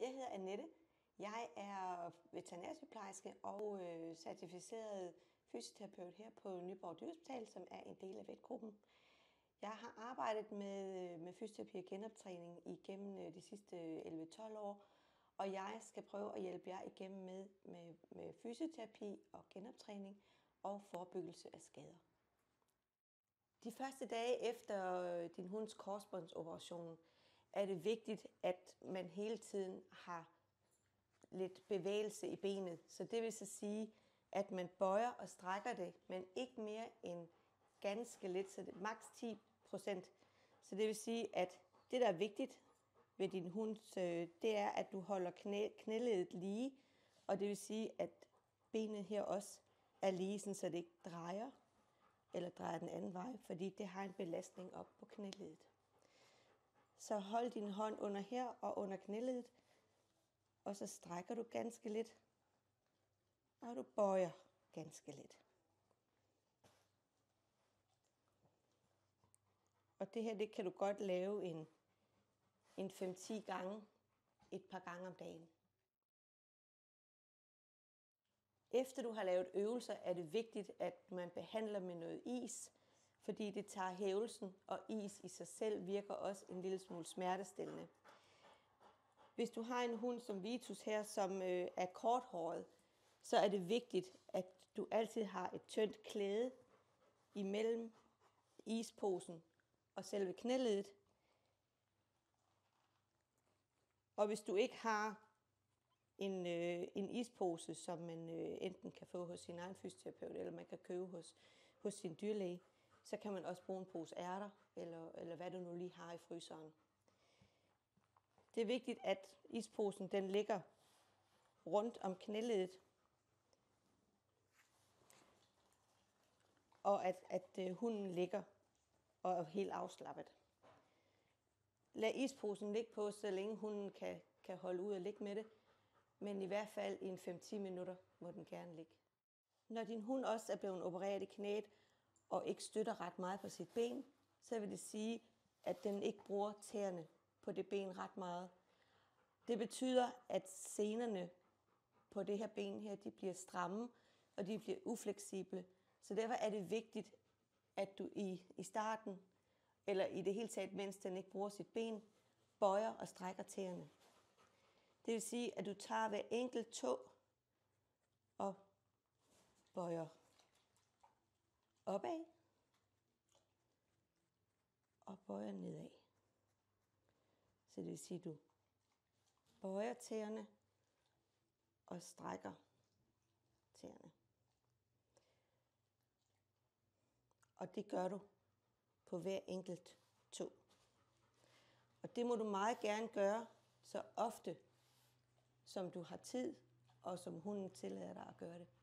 Jeg hedder Annette. Jeg er veterinærsygeplejerske og øh, certificeret fysioterapeut her på Nyborg Dyrehospital, som er en del af vetgruppen. Jeg har arbejdet med, øh, med fysioterapi og genoptræning igennem øh, de sidste øh, 11-12 år, og jeg skal prøve at hjælpe jer igennem med, med, med fysioterapi og genoptræning og forebyggelse af skader. De første dage efter din hunds korsbåndsoperation er det vigtigt, at man hele tiden har lidt bevægelse i benet. Så det vil så sige, at man bøjer og strækker det, men ikke mere end ganske lidt, så det er maks 10 procent. Så det vil sige, at det, der er vigtigt ved din hund, det er, at du holder knæ, knæledet lige, og det vil sige, at benet her også er lige, sådan, så det ikke drejer eller drejer den anden vej, fordi det har en belastning op på knæledet. Så hold din hånd under her og under knæledet, og så strækker du ganske lidt, og du bøjer ganske lidt. Og det her, det kan du godt lave en, en 5-10 gange, et par gange om dagen. Efter du har lavet øvelser, er det vigtigt, at man behandler med noget is, fordi det tager hævelsen, og is i sig selv virker også en lille smule smertestillende. Hvis du har en hund som Vitus her, som øh, er korthåret, så er det vigtigt, at du altid har et tyndt klæde imellem isposen og selve knæledet. Og hvis du ikke har en, øh, en ispose, som man øh, enten kan få hos sin egen fysioterapeut, eller man kan købe hos, hos sin dyrlæge, så kan man også bruge en pose ærter, eller, eller hvad du nu lige har i fryseren. Det er vigtigt, at isposen den ligger rundt om knæledet, og at, at øh, hunden ligger og er helt afslappet. Lad isposen ligge på, så længe hunden kan, kan holde ud og ligge med det, men i hvert fald i en 5-10 minutter må den gerne ligge. Når din hund også er blevet opereret i knæet, og ikke støtter ret meget på sit ben, så vil det sige, at den ikke bruger tæerne på det ben ret meget. Det betyder, at senerne på det her ben her, de bliver stramme, og de bliver ufleksible. Så derfor er det vigtigt, at du i, i starten, eller i det hele taget, mens den ikke bruger sit ben, bøjer og strækker tæerne. Det vil sige, at du tager hver enkelt tog og bøjer opad og bøjer nedad. Så det vil sige, at du bøjer tæerne og strækker tæerne. Og det gør du på hver enkelt to. Og det må du meget gerne gøre så ofte, som du har tid, og som hunden tillader dig at gøre det.